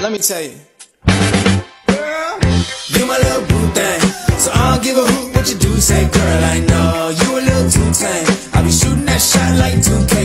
Let me tell you. Girl, you my little boo thing. So I'll give a hoot what you do. Say, girl, I know you a little too tame. I'll be shooting that shot like 2K.